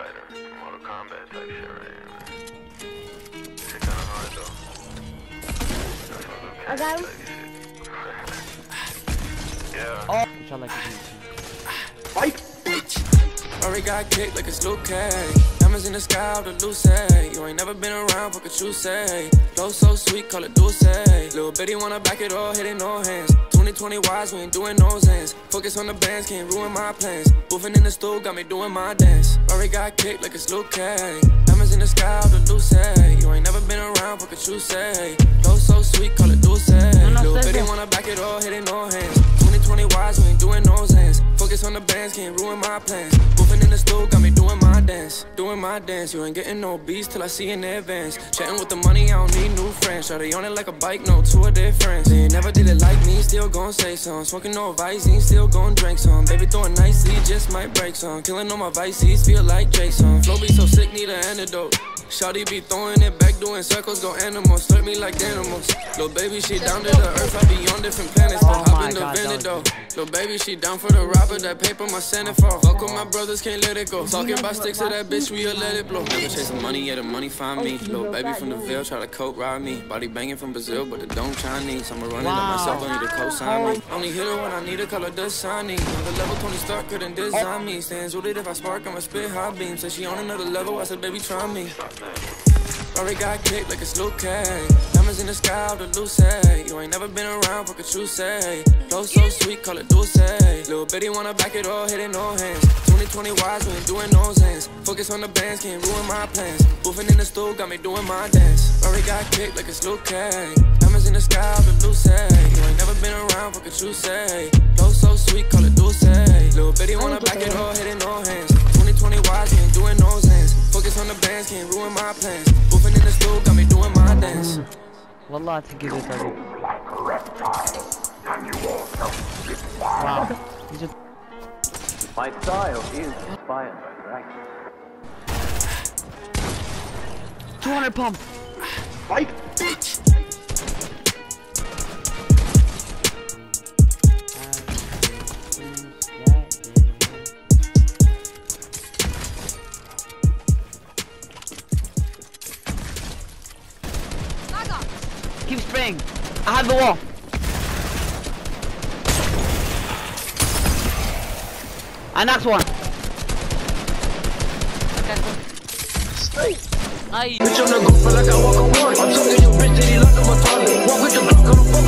fighter. Mortal Kombat type shit right here, Shit kinda hard though. Yeah. Oh. Which I like to do too. Fight, bitch! Already got kicked like a Liu Kang. Diamonds in the sky, out the loose You ain't never been around, what could you say? Flow so sweet, call it Dulce. Little bitty wanna back it all, hitting no hands. 2020 wise, we ain't doing nose ends. Focus on the bands, can't ruin my plans. Moving in the stool, got me doing my dance. Already got kicked like it's Luke Diamonds in the sky, out the loose You ain't never been around, what could you say? Flow so sweet, call it Dulce. Little bitty wanna back it all, hitting no hands. 2020 wise, we ain't doing nose ends. Focus on the bands, can't ruin my plans. Moving in the stool, got me doing my dance. My dance, you ain't getting no beats till I see in advance. Chatting with the money, I don't need new friends. To on it like a bike, no two of their friends. They never did it like me, still gon' say some. Smoking no Visine, still gon' drink some. Baby throwing nicely, just might break some. Killing all my vices, feel like Jason. Flow be so sick, need an antidote. Shawty be throwing it back, doing circles, go animals. Slurp me like animals. Little baby, she down to the earth, I be on different planets. But hop my the God, though. Little baby, she down for the robber, that paper, my centerfold. Fuck with my brothers, can't let it go. Talking about sticks to that bitch, we'll let it blow. Never chasing money, yeah, the money find me. Little baby from the Ville, try to coat ride me. Body banging from Brazil, but it don't Chinese. I'ma run it up myself, I need to co-sign me. Only hit her when I need a color Dasani. Another level, Tony Stark couldn't design me. Stands with it if I spark, I'ma spit high beam. Said she on another level, I said, baby, try me. Already got kicked like it's Luke Diamonds in the sky, out the loose say You ain't never been around, what could you say? Flow so sweet, call it Dulce. Little bitty wanna back it all, hitting no hands. 2020 wise, we ain't doing no hands. Focus on the bands, can't ruin my plans. Moving in the stool, got me doing my dance. Already got kicked like it's Luke Diamonds in the sky, out the loose You ain't never been around, what could you say? Flow so sweet, call it Dulce. Little bitty wanna back it all, hitting no hands. 2020 wise, we ain't doing nose hands. Focus on the bands, can't ruin my plans. Moving in the stool, got me doing my dance. Vallahi tek geliyor tabii. Wow. He's just My style is inspired by dragon. 200 pump. Keep spraying. I have the wall. I knocked one. Bitch, I'm gon' like I walk on water. I'm talking your bitch, that like I'm a. Walk with the a